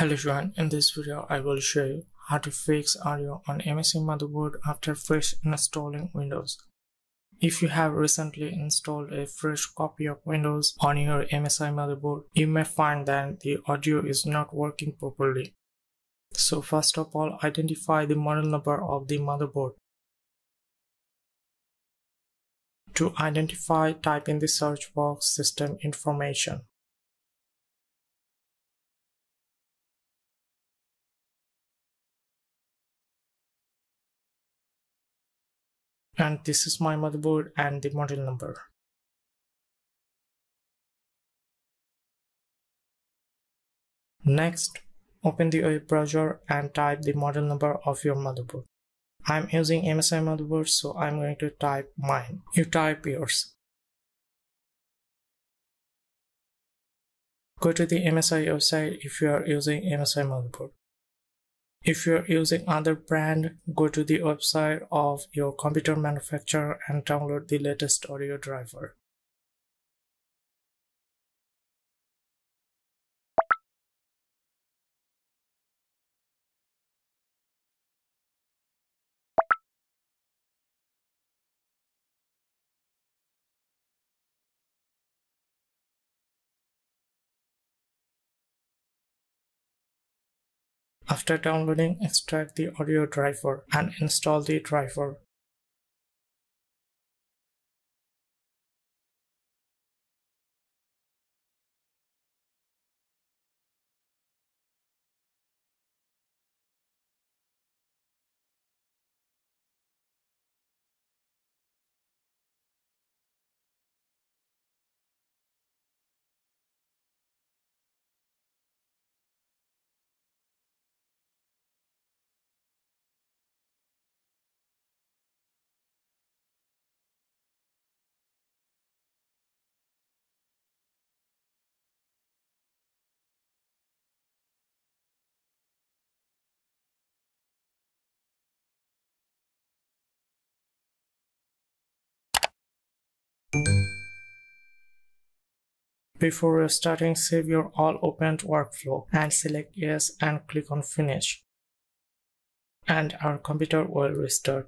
Hello everyone, in this video I will show you how to fix audio on MSI motherboard after fresh installing Windows. If you have recently installed a fresh copy of Windows on your MSI motherboard, you may find that the audio is not working properly. So first of all, identify the model number of the motherboard. To identify, type in the search box system information. And this is my motherboard and the model number. Next, open the web browser and type the model number of your motherboard. I'm using MSI motherboard so I'm going to type mine. You type yours. Go to the MSI website if you are using MSI motherboard. If you're using other brand, go to the website of your computer manufacturer and download the latest audio driver. After downloading, extract the audio driver and install the driver. Before restarting, save your all opened workflow and select yes and click on finish. And our computer will restart.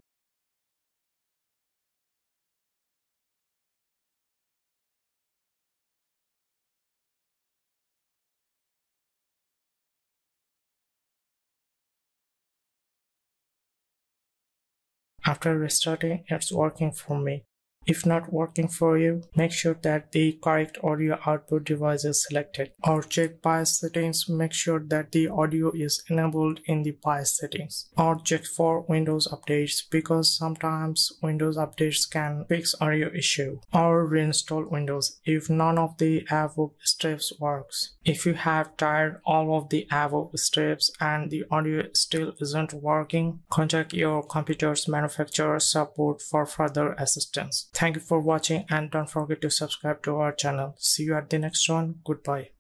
After restarting, it's working for me. If not working for you, make sure that the correct audio output device is selected. Or check BIOS settings, make sure that the audio is enabled in the BIOS settings. Or check for Windows updates because sometimes Windows updates can fix audio issue. Or reinstall Windows if none of the above steps works. If you have tried all of the above steps and the audio still isn't working, contact your computer's manufacturer support for further assistance. Thank you for watching and don't forget to subscribe to our channel. See you at the next one. Goodbye.